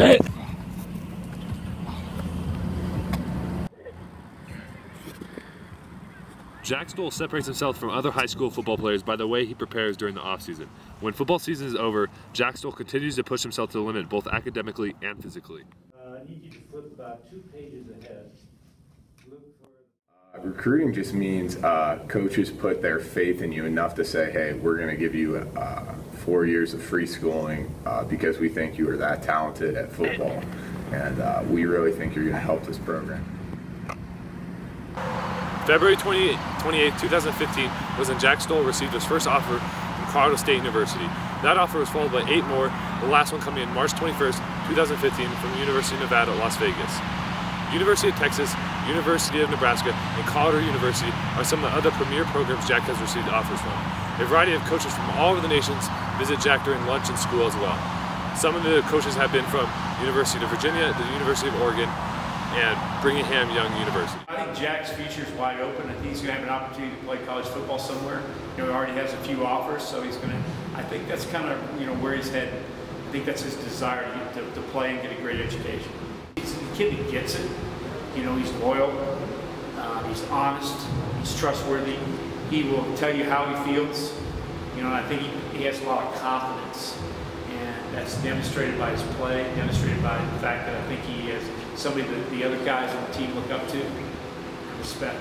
Set. Jack Stoll separates himself from other high school football players by the way he prepares during the offseason. When football season is over, Jack Stoll continues to push himself to the limit both academically and physically. Uh, I need you to flip about two pages ahead. Uh, Recruiting just means uh, coaches put their faith in you enough to say, hey, we're going to give you uh, four years of free schooling uh, because we think you are that talented at football. And uh, we really think you're going to help this program. February 28, 28, 2015 was when Jack Stoll received his first offer from Colorado State University. That offer was followed by eight more, the last one coming in March 21st, 2015 from the University of Nevada, Las Vegas. University of Texas, University of Nebraska, and Colorado University are some of the other premier programs Jack has received offers from. A variety of coaches from all over the nations visit Jack during lunch and school as well. Some of the coaches have been from University of Virginia, the University of Oregon, and Brigham Young University. I think Jack's future is wide open. I think he's going to have an opportunity to play college football somewhere. You know, he already has a few offers, so he's going to. I think that's kind of you know where he's headed. I think that's his desire to, to, to play and get a great education. That gets it. You know, he's loyal. Uh, he's honest. He's trustworthy. He will tell you how he feels. You know, I think he, he has a lot of confidence, and that's demonstrated by his play, demonstrated by the fact that I think he is somebody that the other guys on the team look up to and respect.